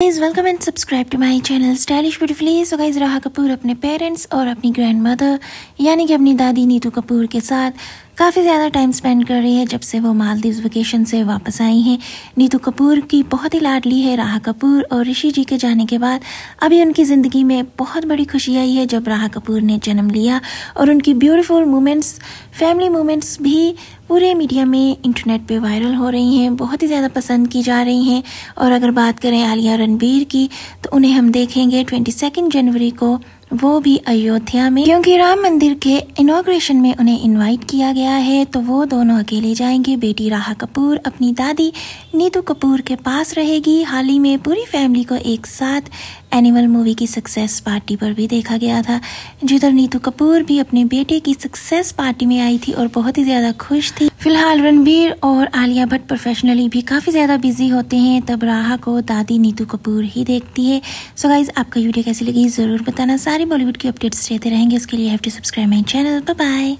Guys welcome and subscribe to my channel stylish beautifully so guys Raha Kapoor अपने parents और अपनी grand mother यानी कि अपनी दादी नीतू कपूर के साथ काफ़ी ज़्यादा टाइम स्पेंड कर रही है जब से वो मालदीव वेकेशन से वापस आई हैं। नीतू कपूर की बहुत ही लाडली है राहा कपूर और ऋषि जी के जाने के बाद अभी उनकी ज़िंदगी में बहुत बड़ी खुशी आई है जब राहा कपूर ने जन्म लिया और उनकी ब्यूटीफुल मोमेंट्स फैमिली मोमेंट्स भी पूरे मीडिया में इंटरनेट पे वायरल हो रही हैं, बहुत ही ज़्यादा पसंद की जा रही हैं। और अगर बात करें आलिया रणबीर की तो उन्हें हम देखेंगे ट्वेंटी सेकेंड जनवरी को, वो भी अयोध्या में। क्योंकि राम मंदिर के इनोग्रेशन में उन्हें इनवाइट किया गया है तो वो दोनों अकेले जाएँगे। बेटी राहा कपूर अपनी दादी नीतू कपूर के पास रहेगी। हाल ही में पूरी फैमिली को एक साथ एनिमल मूवी की सक्सेस पार्टी पर भी देखा गया था। जिधर नीतू कपूर भी अपने बेटे की सक्सेस पार्टी में आई थी और बहुत ही ज़्यादा खुश थी। फ़िलहाल रणबीर और आलिया भट्ट प्रोफेशनली भी काफ़ी ज़्यादा बिज़ी होते हैं। तब राहा को दादी नीतू कपूर ही देखती है। सो गाइज़ आपका वीडियो कैसी लगी ज़रूर बताना। सारी बॉलीवुड की अपडेट्स रहते रहेंगे। इसके लिए have to subscribe my channel bye